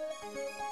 Música